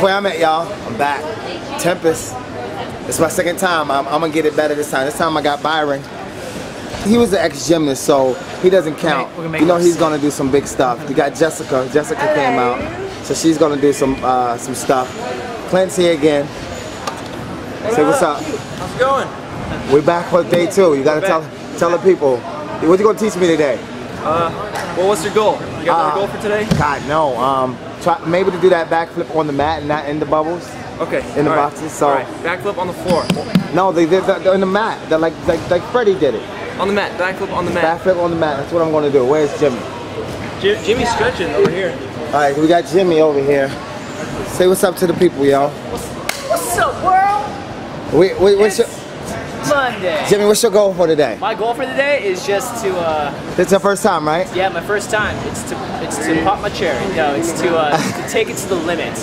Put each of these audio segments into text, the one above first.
Where I'm at, y'all. I'm back. Tempest. It's my second time. I'm, I'm gonna get it better this time. This time I got Byron. He was the ex-gymnast, so he doesn't count. We're gonna make You know he's gonna do some big stuff. You got Jessica. Jessica came out, so she's gonna do some uh, some stuff. Clint's here again. Say what's up. How's it going? We're back for day two. You gotta tell tell the people. What you gonna teach me today? Uh, Well, what's your goal? You got Uh, another goal for today? God no. Um, try maybe to do that backflip on the mat and not in the bubbles. Okay. in the all right. boxes, so- All right. Backflip on the floor. No, they did that in the mat. They're like like like Freddie did it. On the mat. Backflip on the mat. Backflip on the mat. That's what I'm gonna do. Where's Jimmy? Jim, Jimmy's stretching over here. All right, we got Jimmy over here. Say what's up to the people, y'all. What's up, world? We, we, what's your, Monday. Jimmy, what's your goal for today? My goal for the day is just to, uh, is your first time, right? yeah, my first time. It's to, it's to pop my cherry. No, it's to, uh, to take it to the limit.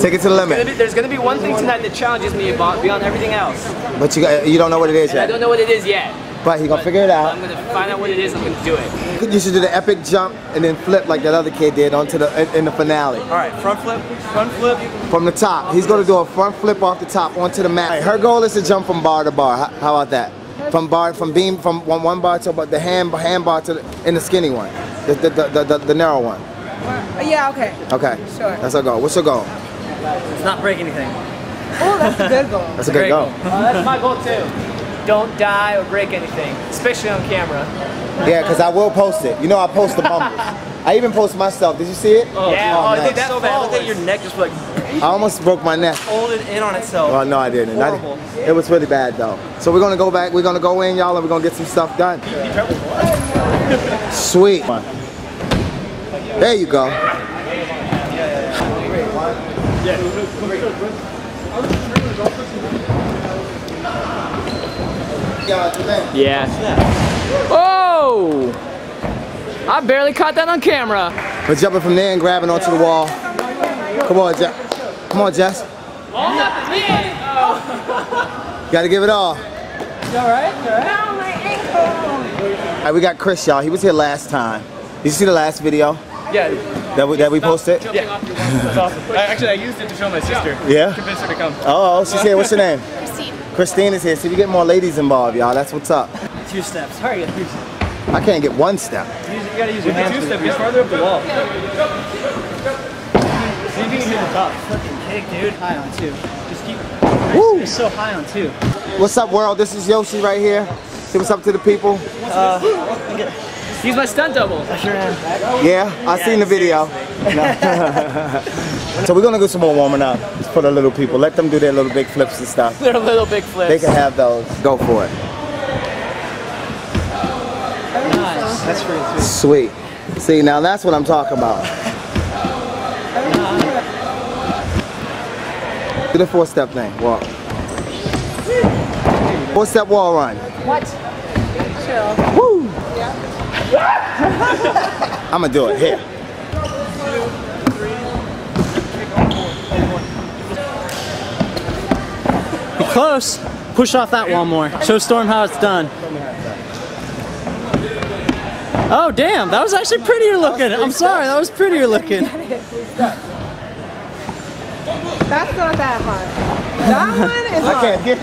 Take it to the Gonna be- limit. There's gonna be one thing tonight that challenges me beyond everything else, But you got, you don't know what it is and I don't know what it is yet. But he gonna figure it out. I'm gonna find out what it is. I'm gonna do it. You should do the epic jump and then flip like that other kid did onto the in, in the finale. All right. Front flip. Front flip. From the top. He's gonna do a front flip off the top onto the mat. Her goal is to jump from bar to bar. How, how about that? From bar, from beam, from one, one bar to but the hand hand bar to the, in the skinny one, the the, the, the, the, the narrow one. Yeah, okay. Okay. Sure. That's our goal. What's your goal? It's not break anything. Oh, that's a good goal. That's a good goal. goal. Uh, that's my goal too. Don't die or break anything, especially on camera. Yeah, because I will post it. You know I post the bumbles. I even post myself. Did you see it? Oh, yeah, oh, oh, man. dude, that so bad. Look at your neck just like I almost broke my neck. folded in on itself. Oh no, I didn't. I- Horrible. it was really bad though. So we're gonna go back. We're gonna go in, y'all, and we're gonna get some stuff done. Sweet. There you go. Yeah. Oh! I barely caught that on camera. We're jumping from there and grabbing onto the wall. Come on, Jess. Come on, Jess. Gotta give it all. All my ankle. All right, we got Chris, y'all. He was here last time. Did you see the last video Yeah. that we, that we posted? Yeah. That's awesome. I, actually, I used it to show my sister. Yeah? Convince her to come. Oh, oh, she's here. What's your name? Christine. Christine is here. See, we get more ladies involved, y'all. That's what's up. Two steps. Hurry you three steps. I can't get one step. You gotta use your hands. Two step. Get farther up the wall. See if you can hit the top. Fucking kick, dude. High on two. Just keep. Woo! It's so high on two. What's up, world? This is Yoshi right here. Say what's up to the people. Uh, he's my stunt double. I sure am. Yeah, I seen the video. so we're gonna do some more warming up Just for the little people. Let them do their little big flips and stuff. They're little big flips. They can have those. Go for it. Nice. That's pretty sweet. Sweet. See, now that's what I'm talking about. Do the four-step thing. Walk. Four-step wall run. What? Chill. Woo! Yeah. I'm gonna do it here. Close. Push off that wall more. Show Storm how it's done. Oh damn, that was actually prettier looking. I'm sorry, that was prettier looking. That's not that hard. That one is I hard. can't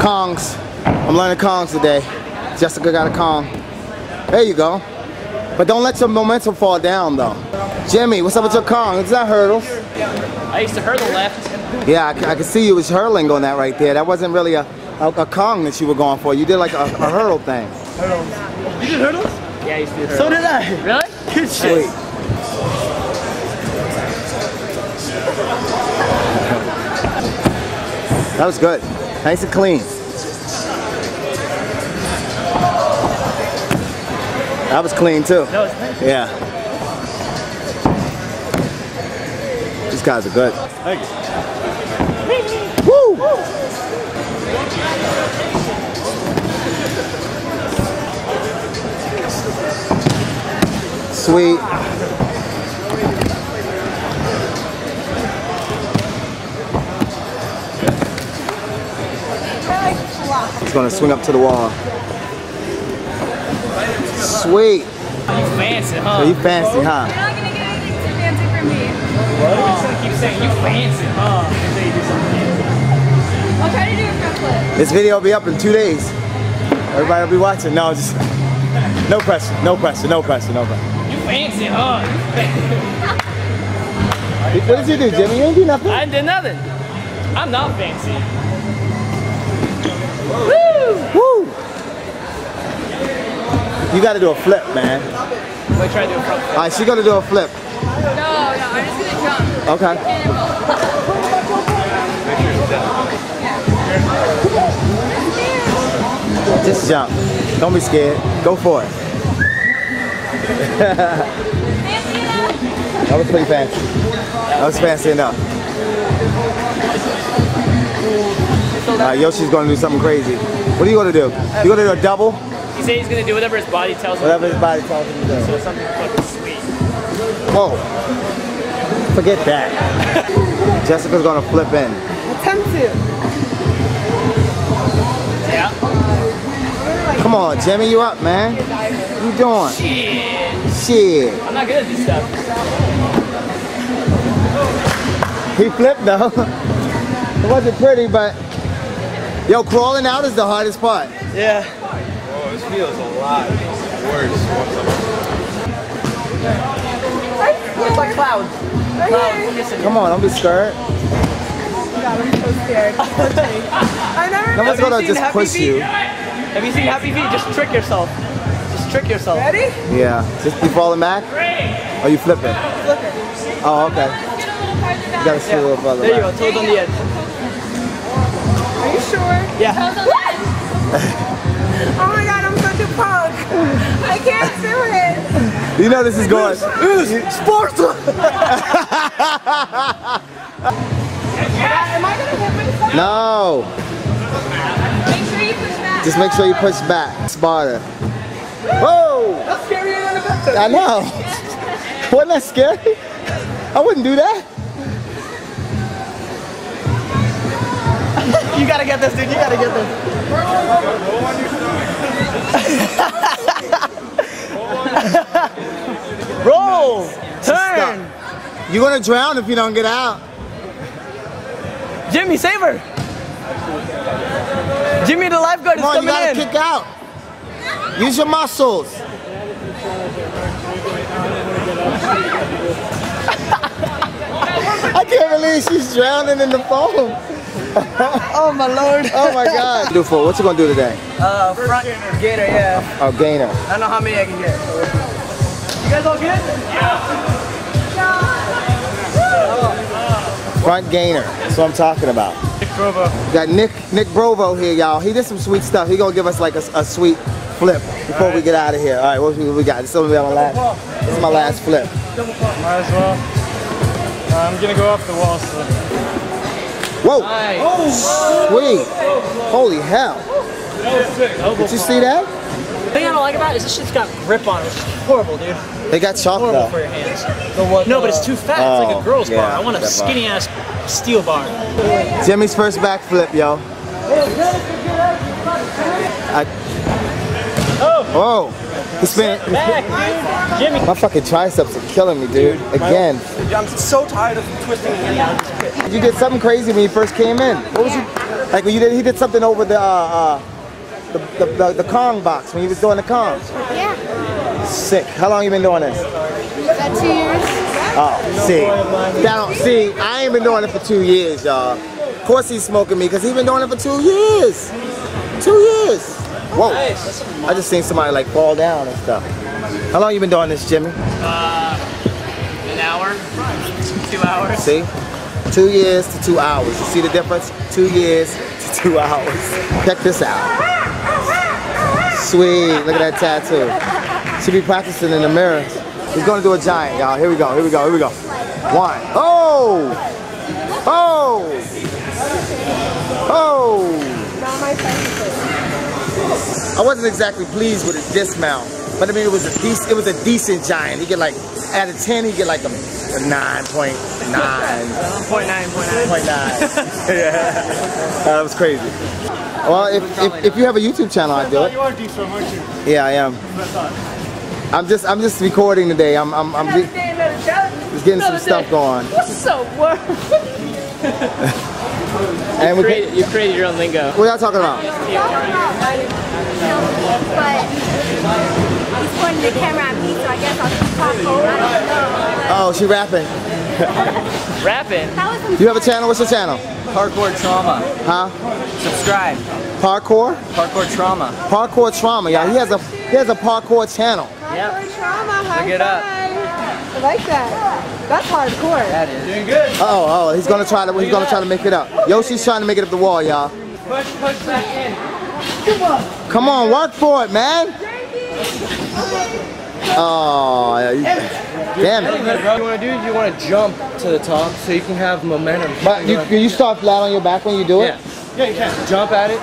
Kongs. I'm learning Kongs today. Jessica got a Kong. There you go. But don't let your momentum fall down though. Jimmy, what's up with your Kong? It's not hurdles. I used to hurdle left. Yeah, I, c- I can see you was hurling on that right there. That wasn't really a, a, a Kong that you were going for. You did like a, a hurdle thing. Hurdles. You did hurdles? Yeah, I used to do So did I. Really? Good shit. Sweet. That was good. Nice and clean. That was clean too. That was nice. Yeah. These guys are good. Thank you. Woo! Sweet. He's gonna swing up to the wall. Sweet. You fancy, huh? So you fancy, huh? You're not gonna get anything too fancy from me. Keep saying you fancy. Oh, they do something. I'll try to do a front flip. This video will be up in two days. Everybody will be watching. No, just no pressure, no pressure, no pressure, no pressure. You fancy, huh? You fancy. What did you do, Jimmy? You ain't do nothing. I did nothing. I'm not fancy. Woo! Woo! You got to do a flip, man. I'm gonna try to do a front flip. All right, she's gonna do a flip. No, no, I'm just gonna jump. Okay. Just jump. Don't be scared. Go for it. that was pretty fancy. That was fancy enough. Uh, Yoshi's gonna do something crazy. What are you gonna do? You gonna do a double? He said he's gonna do whatever his body tells him. Whatever his body tells him to do. So something fucking sweet. Whoa. Forget that. Jessica's gonna flip in. Attempt to. Yeah. Come on, Jimmy, you up, man? What you doing? Shit. Shit. I'm not good at this stuff. He flipped though. It wasn't pretty, but yo, crawling out is the hardest part. Yeah. This feels a lot worse. It's like clouds. Clouds. Come on, don't be scared. God, I'm so scared. I never No one's Have you gonna seen just Happy push Feet? you. Have you seen Happy Feet? Just trick yourself. Just trick yourself. Ready? Yeah. Just you falling back? Or you flipping? Oh, okay. You gotta see a little further There you go. back. Toes on the edge. Are you sure? Yeah. can't do it. You know this is going. Sparta! Am I gonna hit myself? No. Make sure you push back. Just make sure you push back. Sparta. Whoa! That's scarier than a bathtub. I know. Wasn't that scary? I wouldn't do that. You gotta get this, dude. You gotta get this. Roll. Turn. You're gonna drown if you don't get out. Jimmy, save her. Jimmy, the lifeguard is Come on, you coming gotta in. kick out. Use your muscles. I can't believe she's drowning in the foam. Oh my lord. Oh my God. Do for what you gonna do today? Uh, front gainer, yeah. Oh, gainer. I don't know how many I can get. You guys all good? Front gainer. That's what I'm talking about. Nick Brovo. Got Nick Nick Brovo here, y'all. He did some sweet stuff. He gonna give us like a, a sweet flip before we get out of here. All right, what we, we got? This is my last. This is my last flip. Might as well. Uh, I'm gonna go off the wall, so. Whoa, Nice. sweet. Holy hell. Did you see that? The thing I don't like about it is this shit's got grip on it, which is horrible, dude. They got chalk Horrible for your hands. No, but it's too fat. it's like Oh, a girl's yeah, bar. I want a that bar. skinny ass steel bar. Jimmy's first backflip, yo. I, oh, he spin. Back, dude. Jimmy. My fucking triceps are killing me, dude. Again. I'm so tired of twisting You did something crazy when you first came in. What was you? Like when you did, he did something over the uh, uh the, the, the the Kong box when he was doing the Kong. Yeah. Sick. How long you been doing this? About two years. Oh, see, that don't, see, I ain't been doing it for two years, y'all. Of course he's smoking me because he's been doing it for two years. Two years. Whoa. I just seen somebody like fall down and stuff. How long you been doing this, Jimmy? Uh, an hour, two hours. See? Two years to two hours. You see the difference? Two years to two hours. Check this out. Sweet. Look at that tattoo. Should be practicing in the mirror. He's gonna do a giant, y'all. Here we go. Here we go. Here we go. One. Oh! Oh! Oh! Not my favorite. I wasn't exactly pleased with his dismount, but I mean it was a decent. It was a decent giant. He get like out of ten, he get like a, a nine point nine. Point nine, point nine. Point nine. yeah, that was crazy. Well, if, if, if you have a YouTube channel, I'd do it. You are DeStorm, aren't you? Yeah, I am. I'm just I'm just recording today. I'm I'm, I'm Gotta stay in the getting some stuff going. So what? And we Created, you created your own lingo. what are y'all talking about? but he's pointing the camera at me, so I guess I'll just talk over. I don't know. Oh, she rapping. Rapping. That was some You have a channel? What's your channel? Hardcore trauma. Huh? Subscribe. Parkour? Parkour trauma. Parkour trauma, y'all. He has a he has a parkour channel. Hardcore trauma, high Look it up. five. I like that. That's hardcore. That is. Doing good. Oh, oh, he's gonna try to he's gonna try to make it up. Yoshi's trying to make it up the wall, y'all. Push, push back in. Come on, work for it, man. Oh, yeah, you- damn it. What you want to do is you want to jump to the top so you can have momentum. But you you start flat on your back when you do it. Yeah. Yeah, you can. Jump at it.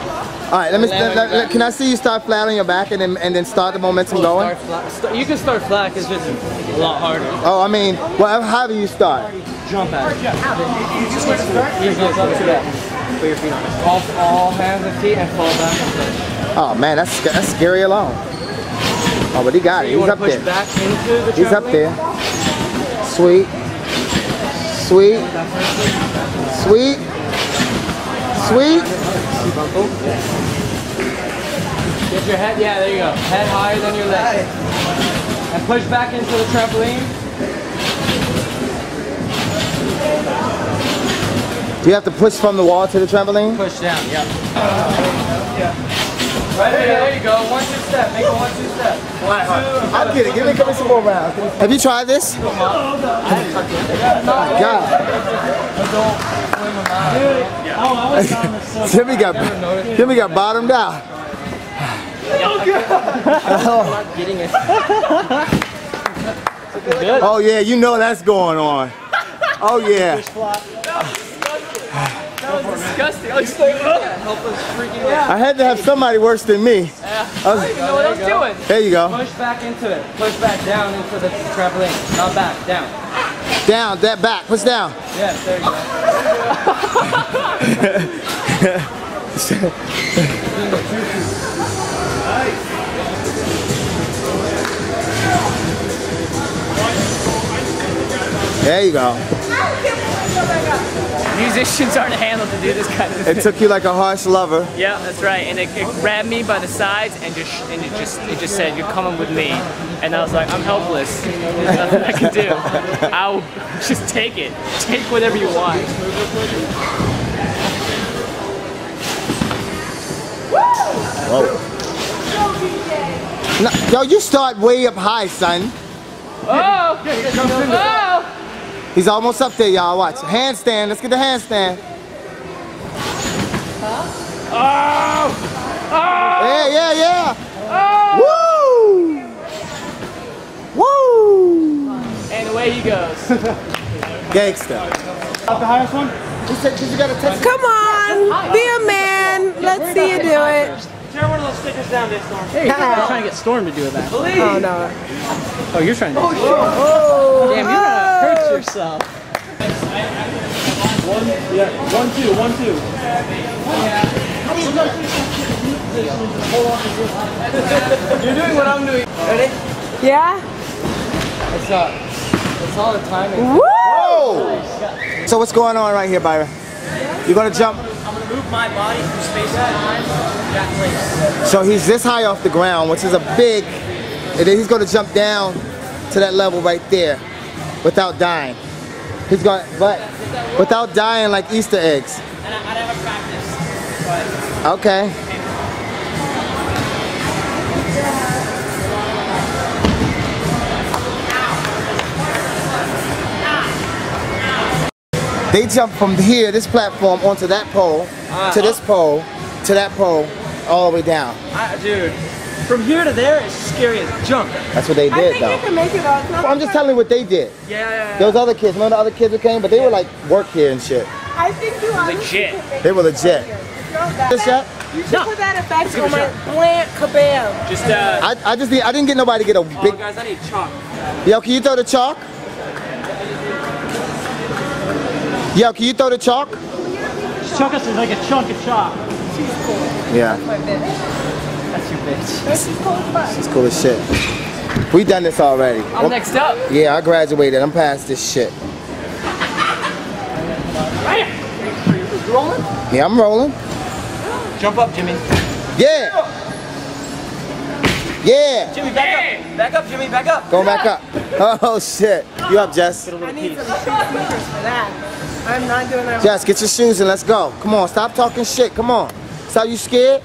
All right, let me. Let, let- let- can I see you start flat on your back and then and then start the momentum oh, going? Start flat. You can start flat. It's just a lot harder. Oh, I mean, well, however you start. Jump at it. You just up to that. Put your feet on it. All, all hands and feet and fall back. Oh man, that's that's scary alone. Oh, but he got it. You He's up push there. back into the He's up there. Sweet. Sweet. Sweet. Sweet. Get your head, yeah, there you go. Head higher than your leg. And push back into the trampoline. Do you have to push from the wall to the trampoline? Push down, yeah. Right there, there you go. One, two step. Make a one, two step. One, two. I'll get it. Give me, give me some more rounds. Have you tried this? God. Jimmy got Jimmy got bottomed out. It. Oh yeah, you know that's going on. Oh yeah. Disgusting. I was like, oh, Help us freaking out. I had to have somebody worse than me. I don't even know what I was doing. There you go. Push back into it. Push back down into the trampoline. Not back, down. Down, that back. Push down. Yes, there you go. There you go. Musicians aren't handled to do this kind of thing. It took you like a harsh lover. Yeah, that's right. And it, it grabbed me by the sides and just and it just it just said, "You're coming with me." And I was like, "I'm helpless. There's nothing I can do. I'll just take it. Take whatever you want." Whoa. No, yo, you start way up high, son. Oh! Oh! He's almost up there, y'all. Watch. Handstand. Let's get the handstand. Oh! Yeah, oh! yeah, yeah. Oh! Woo! Woo! And away he goes. Gangsta. Gangster. The highest one? He said, 'cause you gotta touch Come on, be a man. Let's see you do it. Tear one of those stickers down there, Storm. Hey, you're trying to get Storm to do that. Oh no. Oh, you're trying to. Oh, oh. Damn, you're gonna hurt yourself. One, Yeah, one, two, one, two. You're doing what I'm doing. Ready? Yeah. It's not. It's all the timing. Whoa! So what's going on right here, Byron? You're gonna jump. I'm gonna move my body through space and time to that place. So he's this high off the ground, which is a big, and then he's gonna jump down to that level right there without dying. He's going, but without dying like Easter eggs. And I, I never practiced. Okay. They jump from here, this platform, onto that pole, to uh-huh. this pole, to that pole, all the way down. I, dude, from here to there is scary as junk. That's what they I did, think you though. can make it though. I'm just telling you what they did. Yeah, yeah, yeah. Those other kids, none of the other kids who came, but they were like work here and shit. I think you honestly Legit. They were legit. it. Throw that This back. shot? You should put that effect on my bland kabam. Just uh, I, I just need, I didn't get nobody to get a big. Oh, guys, I need chalk. Yo, can you throw the chalk? Yo, can you throw the chalk? Chuck us is like a chunk of chalk. Yeah, My bitch. That's your bitch. No, she's cold as fuck. it's cool as shit. We done this already. I'm next up. Yeah, I graduated. I'm past this shit. Rolling? Yeah, I'm rolling. Jump up, Jimmy. Yeah. Yeah. Jimmy, back up. Back up, Jimmy, back up. Go back up. Oh shit. You up, Jess? I need some sneakers for that. I'm not doing that. Jess, get your shoes and let's go. Come on, stop talking shit. Come on. So you scared?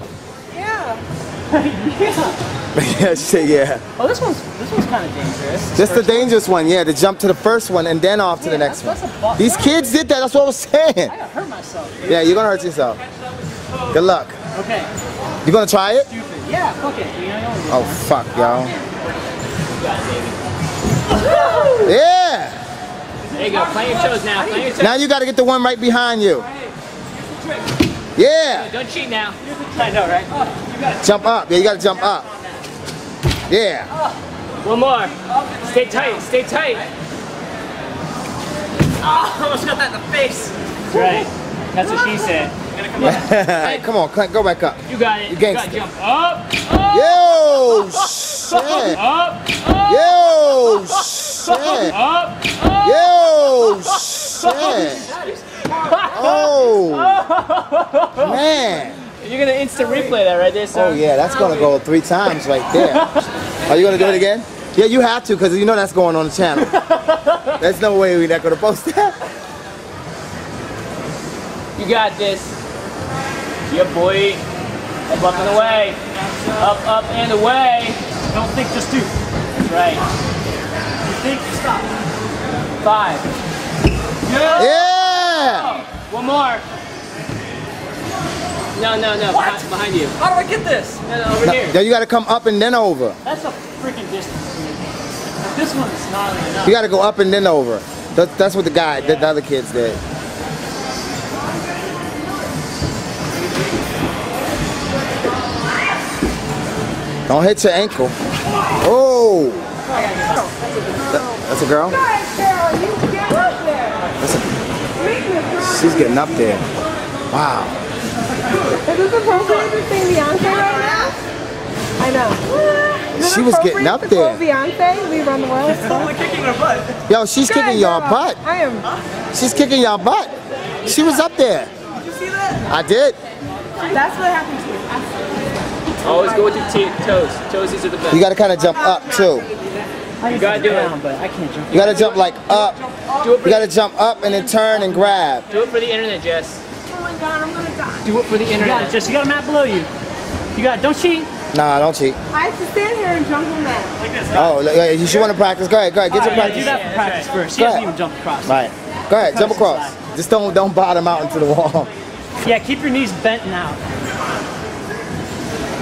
Yeah. yeah, shit, yeah. Oh, this one's this one's kind of dangerous. Just the dangerous one, yeah, to jump to the first one and then off to the next one. that's a bu- These kids did that, that's what I was saying. I got hurt myself. Yeah, you're gonna hurt yourself. Good luck. Okay. You gonna try it? Yeah, fuck it. You know, Oh, fuck, y'all. Yeah! There you go. Plant your toes now. Plant your toes. Now you gotta get the one right behind you. Yeah! Don't cheat now. I know, right? Oh, jump up. Yeah, you gotta jump up. Yeah. Oh. One more. Stay tight. Stay tight. Oh, almost got that in the face. That's right. That's what she said. Come on, Clint, go back up. You got it. You You got gangster. to jump up. Up. Yo! Shit! Up. Yo! Shit! Up. Yo! Shit! Oh! Man! You're gonna instant replay that right there, sir. Oh yeah, that's gonna go three times right there. Are you gonna do it again? Yeah, you have to, because you know that's going on the channel. There's no way we're not gonna post that. You got this. Yeah, boy. Up, up and away. Up, up and away. Don't think, just do. That's right. You think, stop. Five. Yeah! One more. No, no, no. Behind, behind you. How do I get this? No, no, over here. Now you gotta come up and then over. That's a freaking distance. dude. This one's gnarly enough. You gotta go up and then over. That, that's what the guy, the, the other kids did. Don't hit your ankle. Oh! That's a girl? Guys, Carol, you get up there. That's a, Make me proud. She's getting up there. Wow. Is this appropriate to sing Beyonce right now? I know. She was getting up to there. quote Beyonce, we run the world. Only kicking her butt. Yo, she's Good kicking y'all butt. I am. She's kicking y'all butt. She was up there. Did you see that? I did. That's what happened to me. Always go with your toes. Toesies are the best. You gotta kind of jump up too. I gotta do it. down, but I can't jump. You gotta jump like up. Do it for You gotta jump up and then turn and grab. Do it for the internet, Jess. Oh my god, I'm gonna die. Do it for the You got it, internet. just you got a map below you. You got, don't cheat. Nah, don't cheat. I have to stand here and jump on that. Oh, look, yeah, you should want to practice. Go ahead, go ahead, get your You gotta do practice. that for practice first. He Go hasn't ahead. even jump across. Right. Go ahead, jump across. Just don't don't bottom out into the wall. Yeah, keep your knees bent and out.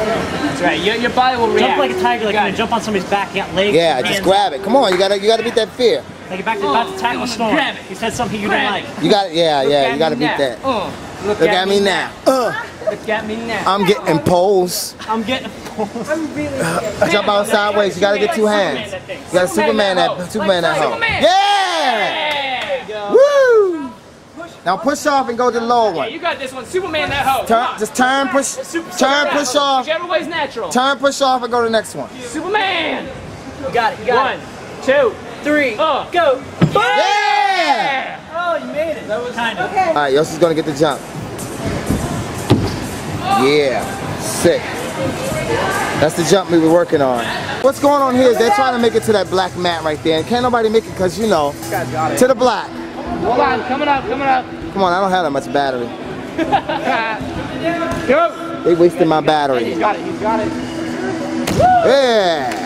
That's right. Your, your body will react. Jump like a tiger, like you're gonna jump on somebody's back. You got legs. Yeah, hands. just grab it. Come on, you gotta you gotta beat that fear. Like you're back to, about to tackle a storm. Grab it. He said something you Grab didn't it. like. You got yeah, Look yeah, at you gotta beat now. that. Uh, look, Look at me now. Uh, Look at me now. I'm getting poles. I'm getting. I'm really scared. Jump out sideways. You gotta get two hands. You gotta Superman that Superman that hoe. Superman. Yeah! There you go. Woo! Now push off and go to the lower one. Yeah, one. you got this one. Superman that hoe. Come Turn, on. just turn, push, Super- turn, push hoe. off, Whichever way's natural. turn, push off, and go to the next one. Superman. You got it. You got One, two, Three. uh, Go. Yeah! Oh, you made it. That was kind of. Okay. All right, Yoshi's gonna get the jump. Yeah, sick. That's the jump we were working on. What's going on here is they're trying to make it to that black mat right there, and can't nobody make it because you know, to the black. Hold on. Coming up. Coming up. Come on, I don't have that much battery. Go. They wasted my battery. He's got it. He's got it. Yeah.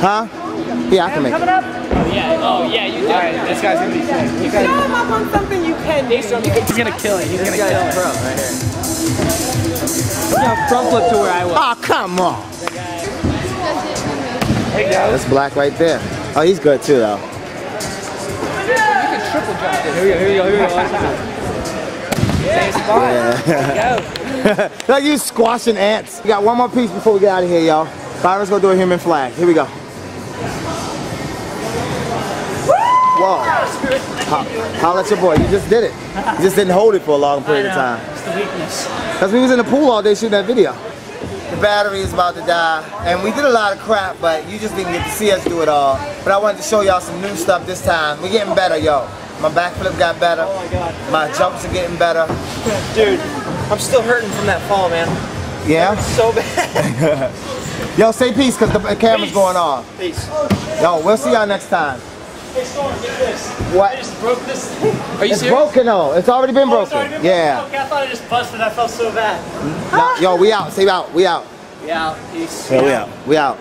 Huh? Yeah, I can make it. Oh yeah. Oh yeah. You did. it. This guy's gonna be sick. You Show him up on something you can do. He's gonna kill it. He's gonna kill it. pro right here. Front flip to where I was. Oh, come on. There you go. That's black right there. Oh, he's good too, though. You can triple jump this. Here we go, here we go, here we go. Same spot. Yeah. like you squashing ants. We got one more piece before we get out of here, y'all. Byron's gonna do a human flag. Here we go. Whoa. Ho- Holla at your boy. You just did it. You just didn't hold it for a long period of time. It's the weakness. Because we was in the pool all day shooting that video. Battery is about to die. And we did a lot of crap, but you just didn't get to see us do it all. But I wanted to show y'all some new stuff this time. We're getting better, yo. My backflip got better. Oh my god. My jumps are getting better. Dude, I'm still hurting from that fall, man. Yeah? So bad. Yo, say peace, because the camera's Peace. going off. Peace. Yo, we'll see y'all next time. Hey, Storm, get this. What? I just broke this thing. Are you It's serious? broken though. It's already been Oh, broken. already been yeah. broken? Okay, I thought I just busted. I felt so bad. No, yo, we out. Say out. We out. Yeah, peace. Yeah, we out. We out.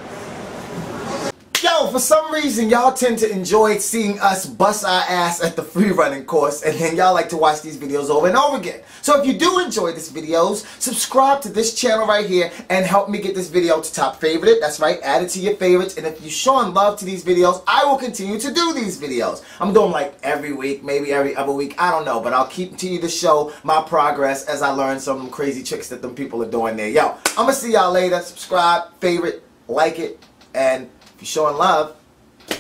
Yo, for some reason, y'all tend to enjoy seeing us bust our ass at the free running course, and then y'all like to watch these videos over and over again. So if you do enjoy these videos, subscribe to this channel right here and help me get this video to top favorite. That's right, add it to your favorites. And if you're showing love to these videos, I will continue to do these videos. I'm doing like every week, maybe every other week, I don't know, but I'll keep continue to show my progress as I learn some crazy tricks that them people are doing there. Yo, I'm gonna see y'all later. Subscribe, favorite, like it, and if you're showing love,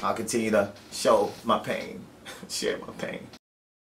I'll continue to show my pain, share my pain.